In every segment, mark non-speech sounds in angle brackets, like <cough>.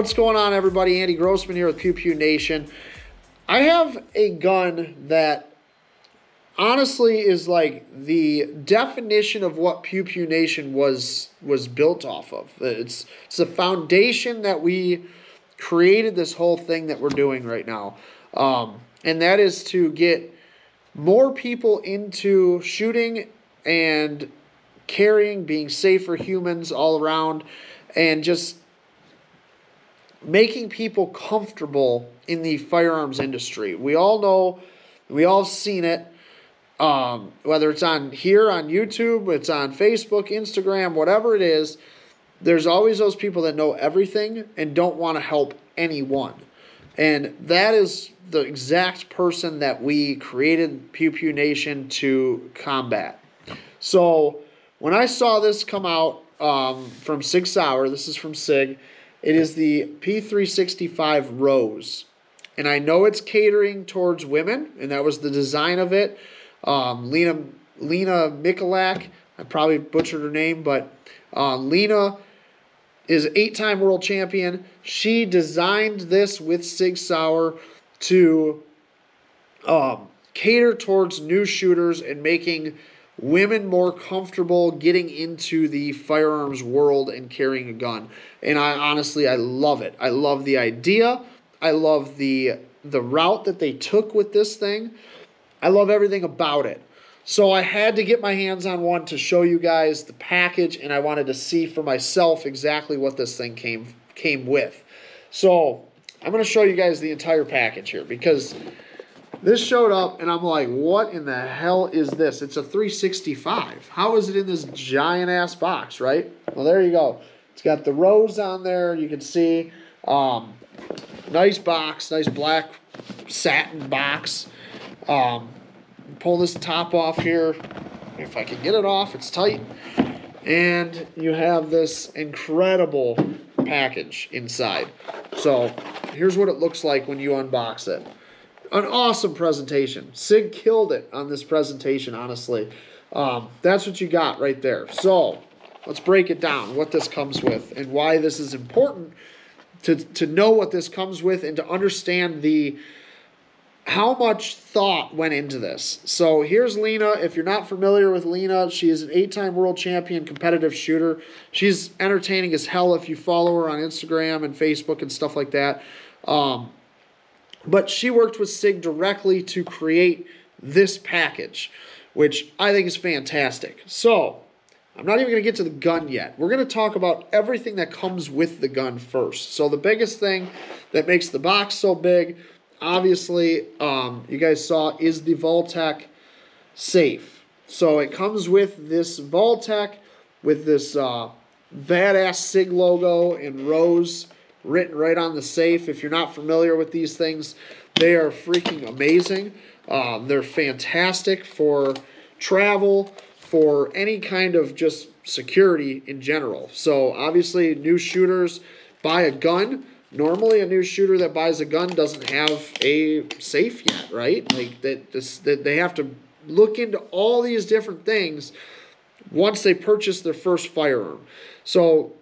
What's going on, everybody? Andy Grossman here with Pew Pew Nation. I have a gun that honestly is like the definition of what Pew Pew Nation was was built off of. It's it's the foundation that we created this whole thing that we're doing right now, um, and that is to get more people into shooting and carrying, being safer humans all around, and just making people comfortable in the firearms industry. We all know, we all seen it. Um, whether it's on here on YouTube, it's on Facebook, Instagram, whatever it is, there's always those people that know everything and don't want to help anyone. And that is the exact person that we created Pew Pew Nation to combat. So when I saw this come out um, from Sig Sauer, this is from Sig, it is the P365 Rose. And I know it's catering towards women, and that was the design of it. Um, Lena Lena Mikulak, I probably butchered her name, but uh, Lena is eight-time world champion. She designed this with Sig Sauer to um, cater towards new shooters and making women more comfortable getting into the firearms world and carrying a gun. And I honestly I love it. I love the idea. I love the the route that they took with this thing. I love everything about it. So I had to get my hands on one to show you guys the package and I wanted to see for myself exactly what this thing came came with. So, I'm going to show you guys the entire package here because this showed up and I'm like, what in the hell is this? It's a 365. How is it in this giant ass box, right? Well, there you go. It's got the rose on there. You can see. Um, nice box, nice black satin box. Um, pull this top off here. If I can get it off, it's tight. And you have this incredible package inside. So here's what it looks like when you unbox it. An awesome presentation. Sig killed it on this presentation, honestly. Um, that's what you got right there. So let's break it down, what this comes with, and why this is important to, to know what this comes with and to understand the how much thought went into this. So here's Lena. If you're not familiar with Lena, she is an eight time world champion competitive shooter. She's entertaining as hell if you follow her on Instagram and Facebook and stuff like that. Um, but she worked with SIG directly to create this package, which I think is fantastic. So I'm not even going to get to the gun yet. We're going to talk about everything that comes with the gun first. So the biggest thing that makes the box so big obviously, um, you guys saw, is the Vaultek safe. So it comes with this Vaultek with this uh, badass SIG logo in rose written right on the safe. If you're not familiar with these things, they are freaking amazing. Um, they're fantastic for travel, for any kind of just security in general. So obviously, new shooters buy a gun normally a new shooter that buys a gun doesn't have a safe yet, right? Like that, this, that they have to look into all these different things once they purchase their first firearm. So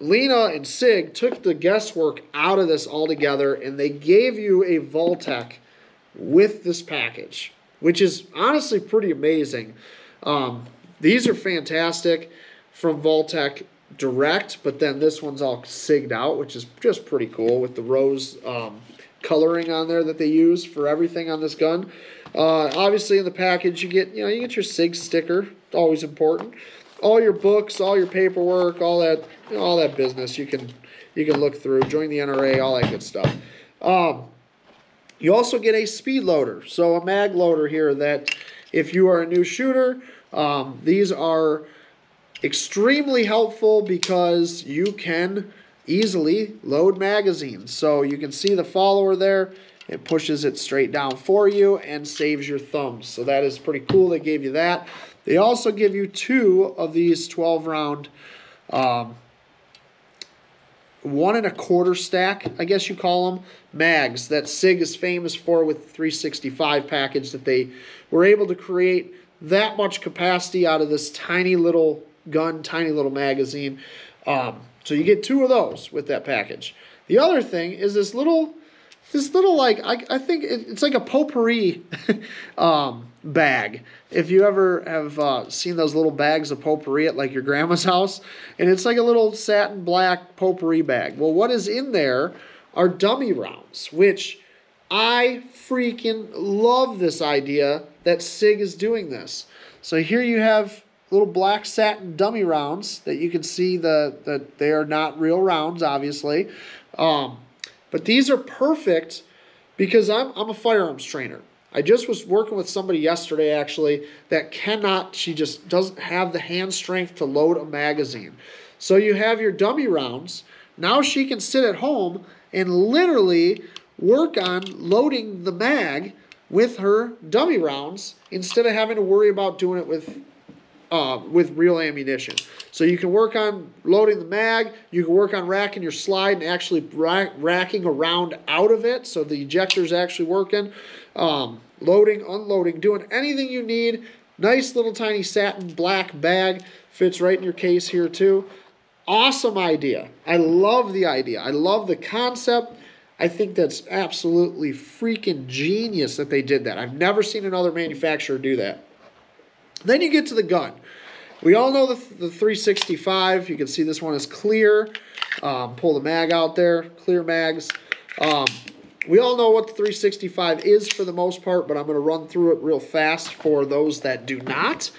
Lena and Sig took the guesswork out of this altogether and they gave you a Vaultek with this package, which is honestly pretty amazing. Um, these are fantastic from Vaultek direct, but then this one's all sigged out, which is just pretty cool with the rose um, coloring on there that they use for everything on this gun. Uh, obviously, in the package, you get you know you get your Sig sticker, always important. All your books, all your paperwork, all that you know, all that business you can you can look through. Join the NRA, all that good stuff. Um, you also get a speed loader, so a mag loader here that if you are a new shooter, um, these are extremely helpful because you can easily load magazines. So you can see the follower there. It pushes it straight down for you and saves your thumbs. So that is pretty cool. They gave you that. They also give you two of these 12 round, um, one and a quarter stack, I guess you call them, mags that SIG is famous for with the 365 package that they were able to create that much capacity out of this tiny little gun, tiny little magazine. Um, so you get two of those with that package. The other thing is this little, this little like I, I think it, it's like a potpourri <laughs> um, bag. If you ever have uh, seen those little bags of potpourri at like your grandma's <laughs> house, and it's like a little satin black potpourri bag. Well, what is in there are dummy rounds, which I freaking love this idea that SIG is doing this. So here you have little black satin dummy rounds that you can see the that they are not real rounds, obviously. Um, but these are perfect because I'm I'm a firearms trainer. I just was working with somebody yesterday actually that cannot, she just doesn't have the hand strength to load a magazine. So you have your dummy rounds. Now she can sit at home and literally work on loading the mag with her dummy rounds instead of having to worry about doing it with uh, with real ammunition. So you can work on loading the mag, you can work on racking your slide and actually rack, racking around out of it so the ejector is actually working, um, loading, unloading, doing anything you need. Nice little tiny satin black bag, fits right in your case here too. Awesome idea. I love the idea. I love the concept. I think that's absolutely freaking genius that they did that. I've never seen another manufacturer do that. Then you get to the gun. We all know the, the 365. You can see this one is clear. Um, pull the mag out there, clear mags. Um, we all know what the 365 is for the most part, but I'm going to run through it real fast for those that do not.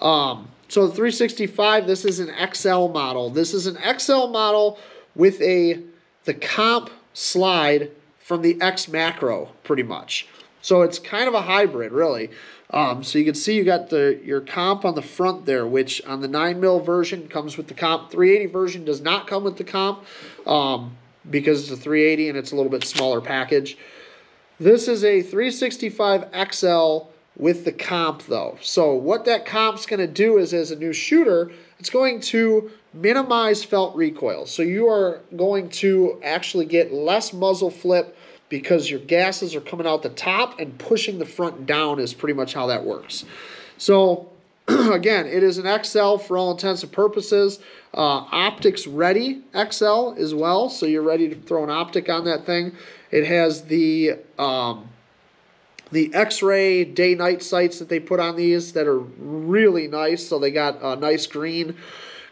Um, so the 365, this is an XL model. This is an XL model with a the comp slide from the X Macro, pretty much. So it's kind of a hybrid, really. Um, so you can see you got the your comp on the front there, which on the 9 mil version comes with the comp. 380 version does not come with the comp um, because it's a 380 and it's a little bit smaller package. This is a 365 XL with the comp though. So what that comp's going to do is as a new shooter, it's going to minimize felt recoil. So you are going to actually get less muzzle flip because your gases are coming out the top and pushing the front down is pretty much how that works. So <clears throat> again, it is an XL for all intents and purposes. Uh, optics ready XL as well, so you're ready to throw an optic on that thing. It has the um, the X-ray day-night sights that they put on these that are really nice. So they got a nice green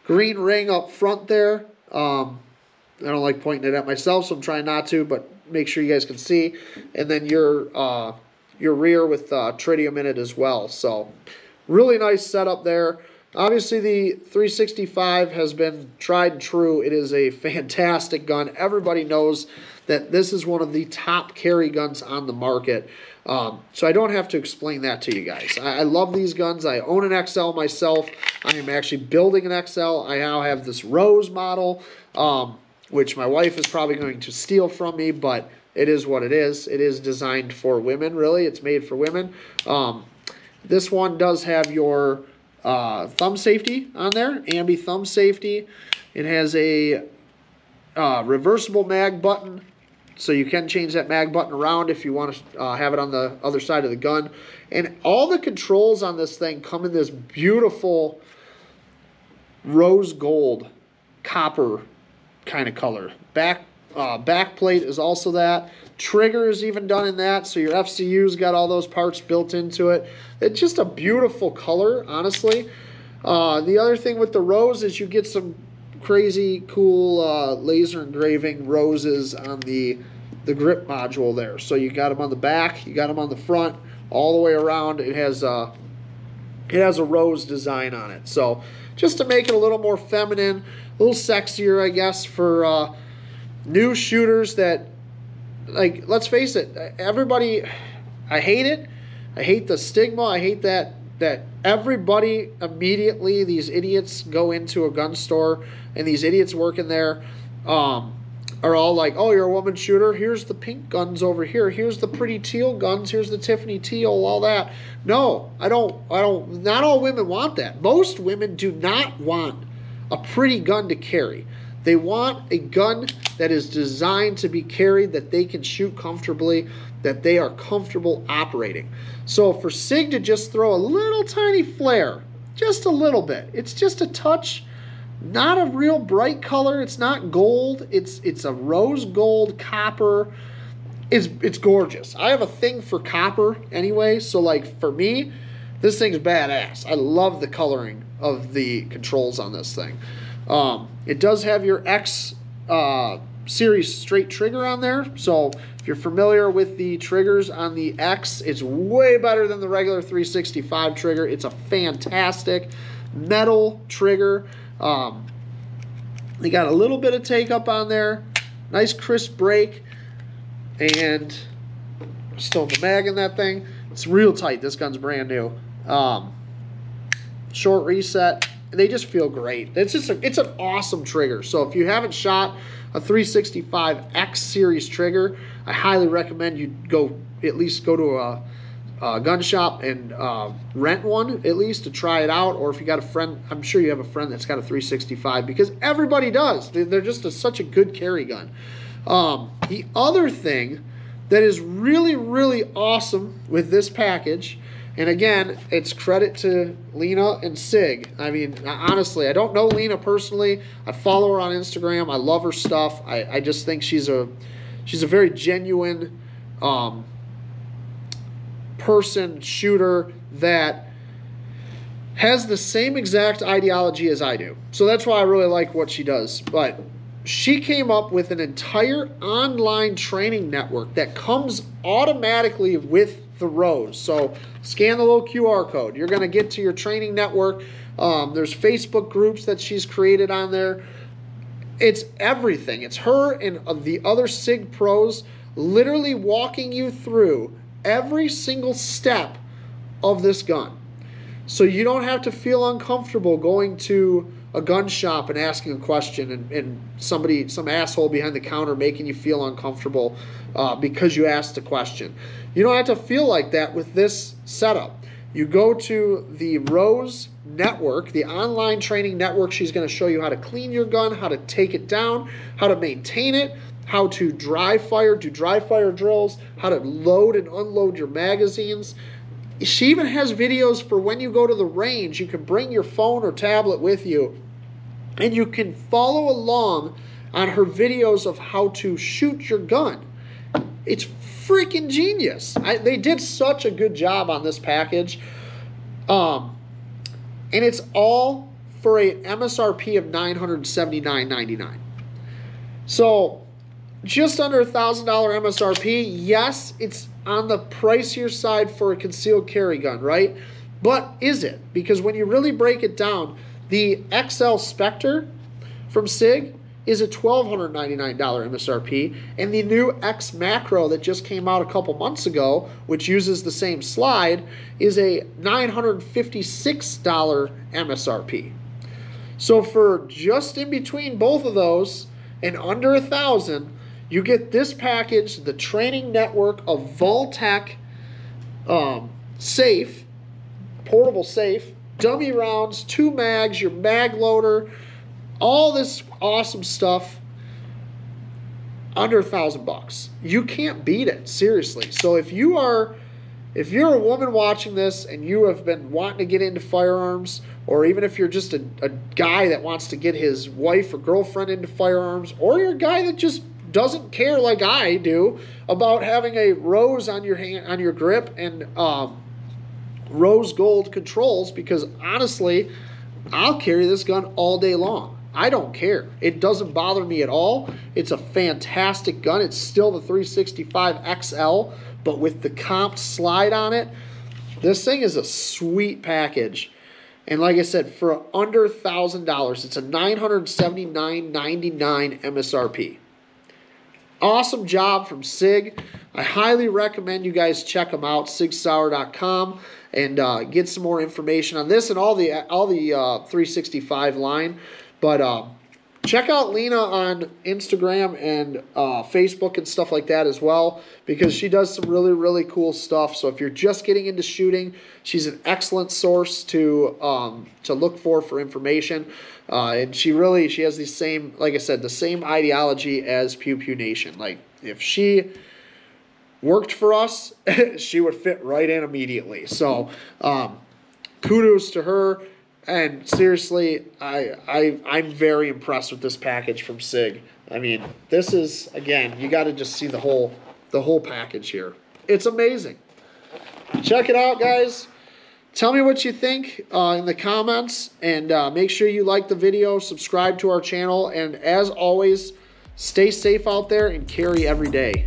green ring up front there. Um, I don't like pointing it at myself, so I'm trying not to, but make sure you guys can see. And then your uh, your rear with uh, tritium in it as well. So really nice setup there. Obviously, the 365 has been tried and true. It is a <laughs> fantastic gun. Everybody knows that this is one of the top carry guns on the market. Um, so I don't have to explain that to you guys. I, I, love these guns. I own an XL myself. I am actually building an XL. I now have this Rose model. Um, which my wife is probably going to steal from me, but it is what it is. It is designed for women, really. It's made for women. Um, this one does have your uh, thumb safety on there, ambi thumb safety. It has a uh, reversible mag button, so you can change that mag button around if you want to uh, have it on the other side of the gun. And all the controls on this thing come in this beautiful rose gold copper kind of color. Back uh, back plate is also that. Trigger is even done in that, so your FCU's got all those parts built into it. It's just a beautiful color, honestly. Uh, the other thing with the rose is you get some crazy cool uh, laser engraving roses on the the grip module there. So you got them on the back, you got them on the front, all the way around. It has uh, it has a rose design on it. So just to make it a little more feminine, a little sexier, I guess, for uh, new shooters that, like, let's face it, everybody, I hate it. I hate the stigma. I hate that that everybody immediately these idiots go into a gun store and these idiots work in there um, are all like, "Oh, you're a woman shooter. Here's the pink guns over here. Here's the pretty teal guns. Here's the Tiffany teal. All that." No, I don't. I don't. Not all women want that. Most women do not want a pretty gun to carry. They want a gun that is designed to be carried, that they can shoot comfortably, that they are comfortable operating. So for SIG to just throw a little tiny flare, just a little bit, it's just a touch not a real bright color. It's not gold. It's it's a rose gold copper. It's it's gorgeous. I have a thing for copper anyway, so like for me, this thing's badass. I love the coloring of the controls on this thing. Um, it does have your X uh, series straight trigger on there, so if you're familiar with the triggers on the X, it's way better than the regular 365 trigger. It's a fantastic metal trigger. Um, they got a little bit of take up on there, nice crisp break, and still the mag in that thing. It's real tight. This gun's brand new. Um, short reset. They just feel great. It's just a, it's an awesome trigger. So if you haven't shot a 365 X series trigger, I highly recommend you go at least go to a, a gun shop and uh, rent one at least to try it out. Or if you got a friend, I'm sure you have a friend that's got a 365 because everybody does. They're just a, such a good carry gun. Um, the other thing that is really really awesome with this package and again, it's credit to Lena and Sig. I mean, honestly, I don't know Lena personally. I follow her on Instagram. I love her stuff. I, I just think she's a she's a very genuine um, person, shooter that has the same exact ideology as I do. So that's why I really like what she does. But she came up with an entire online training network that comes automatically with the Rose. So scan the little QR code. You're going to get to your training network. Um, there's Facebook groups that she's created on there. It's everything. It's her and the other SIG pros literally walking you through every single step of this gun. So you don't have to feel uncomfortable going to a gun shop and asking a question and, and somebody, some asshole behind the counter making you feel uncomfortable uh, because you asked a question. You don't have to feel like that with this setup. You go to the Rose network, the online training network. She's going to show you how to clean your gun, how to take it down, how to maintain it, how to dry fire, do dry fire drills, how to load and unload your magazines. She even has videos for when you go to the range. You can bring your phone or tablet with you and you can follow along on her videos of how to shoot your gun. It's freaking genius. I, they did such a good job on this package. Um, and it's all for a MSRP of $979.99. So just under a thousand dollar MSRP. Yes, it's on the pricier side for a concealed carry gun, right? But is it? Because when you really break it down, the XL Spectre from SIG is a $1,299 MSRP, and the new X Macro that just came out a couple months ago, which uses the same slide, is a $956 MSRP. So for just in between both of those and under a thousand, you get this package, the training network of Vaultek um, safe, portable safe, dummy rounds, two mags, your mag loader, all this awesome stuff under a thousand bucks. You can't beat it, seriously. So if you are if you're a woman watching this and you have been wanting to get into firearms, or even if you're just a, a guy that wants to get his wife or girlfriend into firearms, or you're a guy that just doesn't care like I do about having a rose on your hand on your grip and um, rose gold controls because honestly, I'll carry this gun all day long. I don't care. It doesn't bother me at all. It's a fantastic gun. It's still the 365 XL, but with the comp slide on it, this thing is a sweet package. And like I said, for under $1,000, it's a $979.99 MSRP. Awesome job from SIG. I highly recommend you guys check them out, sigsauer.com, and uh, get some more information on this and all the all the uh, 365 line. But uh, check out Lena on Instagram and uh, Facebook and stuff like that as well because she does some really really cool stuff. So if you're just getting into shooting, she's an excellent source to um, to look for for information. Uh, and she really she has the same like I said the same ideology as Pew Pew Nation. Like if she worked for us, <laughs> she would fit right in immediately. So um, kudos to her And seriously, I, I I'm very impressed with this package from Sig. I mean, this is again, you got to just see the whole the whole package here. It's amazing. Check it out, guys. Tell me what you think uh, in the comments, and uh, make sure you like the video, subscribe to our channel, and as always, stay safe out there and carry every day.